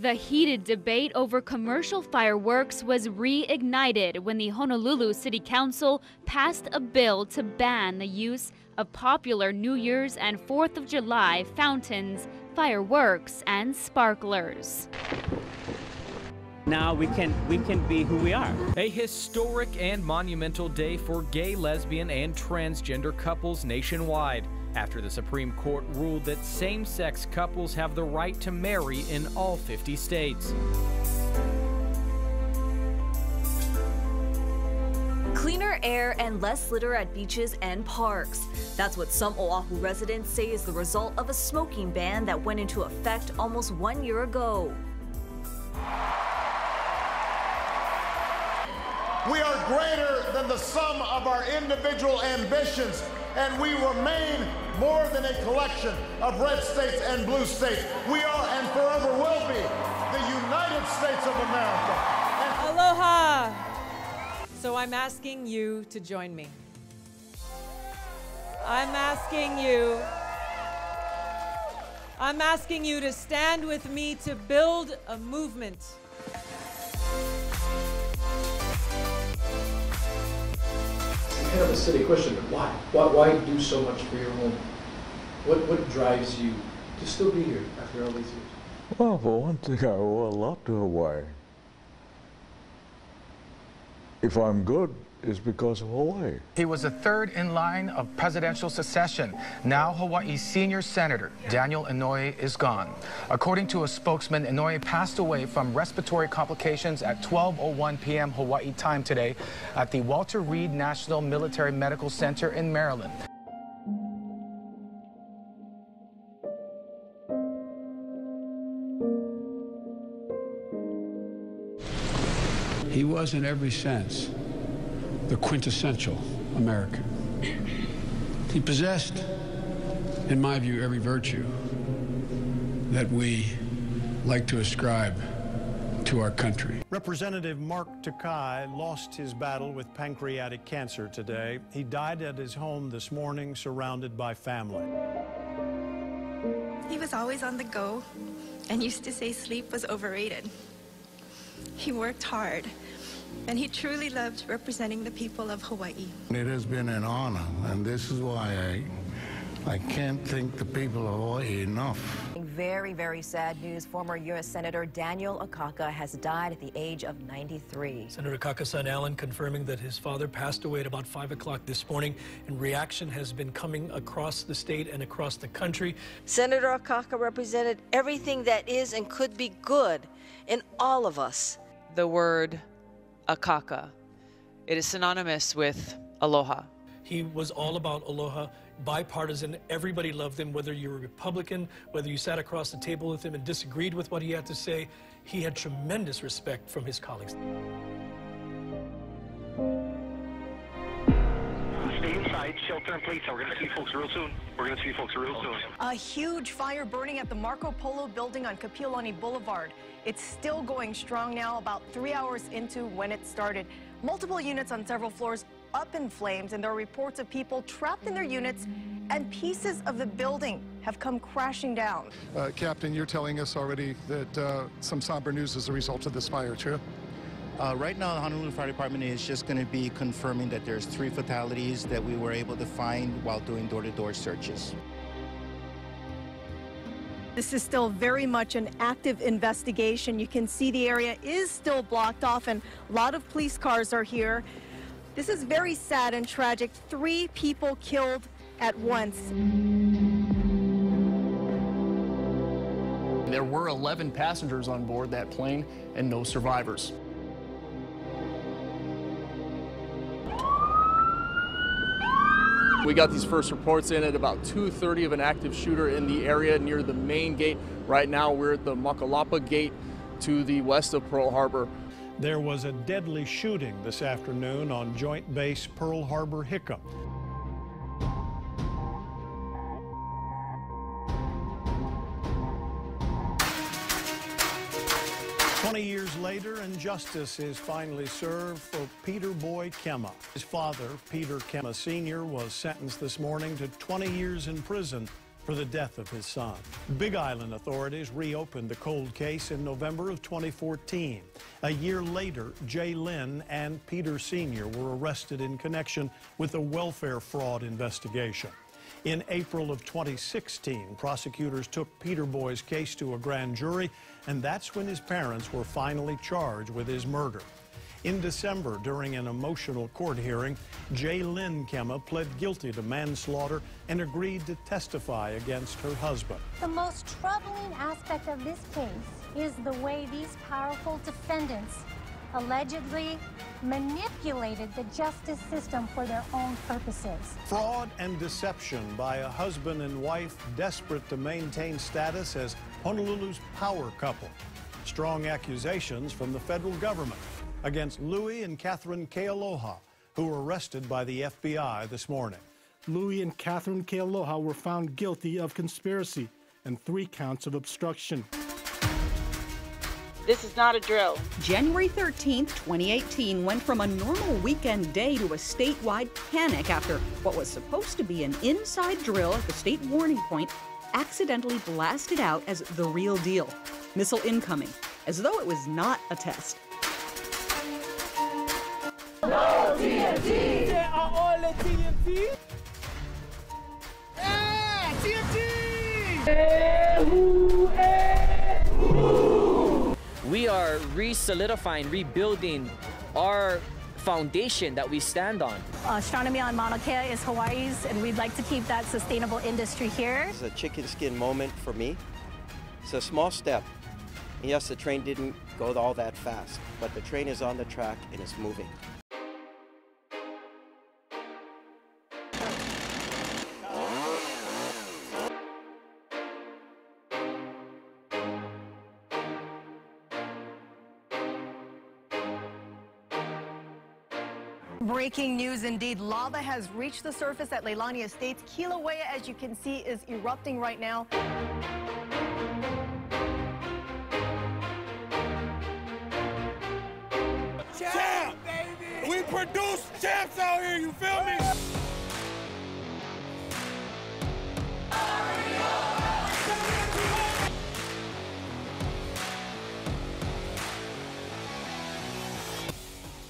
The heated debate over commercial fireworks was reignited when the Honolulu City Council passed a bill to ban the use of popular New Year's and 4th of July fountains, fireworks, and sparklers. Now we can we can be who we are. A historic and monumental day for gay, lesbian, and transgender couples nationwide after the Supreme Court ruled that same sex couples have the right to marry in all 50 states. Cleaner air and less litter at beaches and parks. That's what some Oahu residents say is the result of a smoking ban that went into effect almost one year ago. We are greater than the sum of our individual ambitions, and we remain more than a collection of red states and blue states. We are and forever will be the United States of America. And Aloha! So I'm asking you to join me. I'm asking you. I'm asking you to stand with me to build a movement. Kind of a silly question, but why? Why, why do so much for your home? What, what drives you to still be here after all these years? Well, for one thing, I owe a lot to Hawaii. If I'm good, is because of Hawaii. He was the third in line of presidential succession. Now Hawaii's senior senator, Daniel Inouye, is gone. According to a spokesman, Inouye passed away from respiratory complications at 12.01 p.m. Hawaii time today at the Walter Reed National Military Medical Center in Maryland. Was in every sense the quintessential American. He possessed, in my view, every virtue that we like to ascribe to our country. Representative Mark Takai lost his battle with pancreatic cancer today. He died at his home this morning, surrounded by family. He was always on the go and used to say sleep was overrated. He worked hard and he truly loved representing the people of Hawaii. It has been an honor, and this is why I, I can't thank the people of Hawaii enough. Very, very sad news. Former U.S. Senator Daniel Akaka has died at the age of 93. Senator Akaka's son Alan confirming that his father passed away at about 5 o'clock this morning, and reaction has been coming across the state and across the country. Senator Akaka represented everything that is and could be good in all of us. The word Akaka. It is synonymous with aloha. He was all about aloha, bipartisan. Everybody loved him, whether you were a Republican, whether you sat across the table with him and disagreed with what he had to say. He had tremendous respect from his colleagues. Shelter in place. We're going to see folks real soon. We're going to see folks real soon. A huge fire burning at the Marco Polo building on Kapiolani Boulevard. It's still going strong now, about three hours into when it started. Multiple units on several floors up in flames, and there are reports of people trapped in their units, and pieces of the building have come crashing down. Uh, Captain, you're telling us already that uh, some somber news as a result of this fire, true? Uh, right now, the Honolulu Fire Department is just going to be confirming that there's three fatalities that we were able to find while doing door-to-door -door searches. This is still very much an active investigation. You can see the area is still blocked off and a lot of police cars are here. This is very sad and tragic. Three people killed at once. There were 11 passengers on board that plane and no survivors. We got these first reports in at about 2.30 of an active shooter in the area near the main gate. Right now we're at the Makalapa Gate to the west of Pearl Harbor. There was a deadly shooting this afternoon on Joint Base Pearl Harbor-Hickam. 20 years later, and justice is finally served for Peter Boy Kema. His father, Peter Kema Sr., was sentenced this morning to 20 years in prison for the death of his son. Big Island authorities reopened the cold case in November of 2014. A year later, Jaylin and Peter Sr. were arrested in connection with a welfare fraud investigation. In April of 2016, prosecutors took Peter Boy's case to a grand jury, and that's when his parents were finally charged with his murder. In December, during an emotional court hearing, Jay Lynn Kema pled guilty to manslaughter and agreed to testify against her husband. The most troubling aspect of this case is the way these powerful defendants allegedly manipulated the justice system for their own purposes. Fraud and deception by a husband and wife desperate to maintain status as Honolulu's power couple. Strong accusations from the federal government against Louis and Catherine Kealoha, who were arrested by the FBI this morning. Louis and Catherine Kealoha were found guilty of conspiracy and three counts of obstruction. This is not a drill. January 13th, 2018 went from a normal weekend day to a statewide panic after what was supposed to be an inside drill at the state warning point accidentally blasted out as the real deal. Missile incoming, as though it was not a test. No TNT! There are all the TNT! Are re-solidifying, rebuilding our foundation that we stand on. Astronomy on Mauna Kea is Hawaii's, and we'd like to keep that sustainable industry here. It's a chicken skin moment for me. It's a small step. And Yes, the train didn't go all that fast, but the train is on the track and it's moving. Breaking news indeed. Lava has reached the surface at Leilani Estates. Kilauea, as you can see, is erupting right now. Champ, baby! We produce champs out here, you feel me?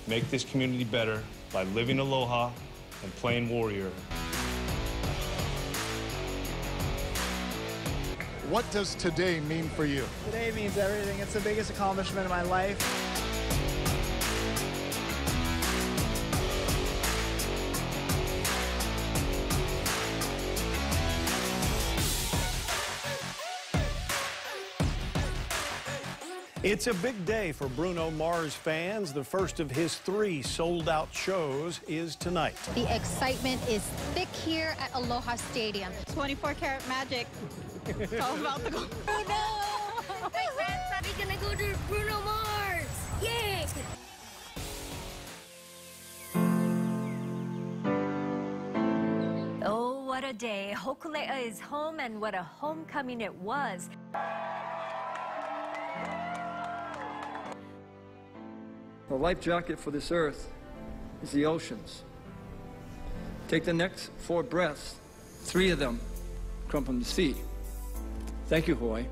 Make this community better by living aloha and playing warrior. What does today mean for you? Today means everything. It's the biggest accomplishment of my life. It's a big day for Bruno Mars fans. The first of his three sold out shows is tonight. The excitement is thick here at Aloha Stadium. 24 karat magic. It's all about the gold. Bruno! We're gonna go to Bruno Mars! Yay! Oh, what a day. Hokulea is home, and what a homecoming it was. The life jacket for this earth is the oceans. Take the next four breaths, three of them come from the sea. Thank you, Hawaii.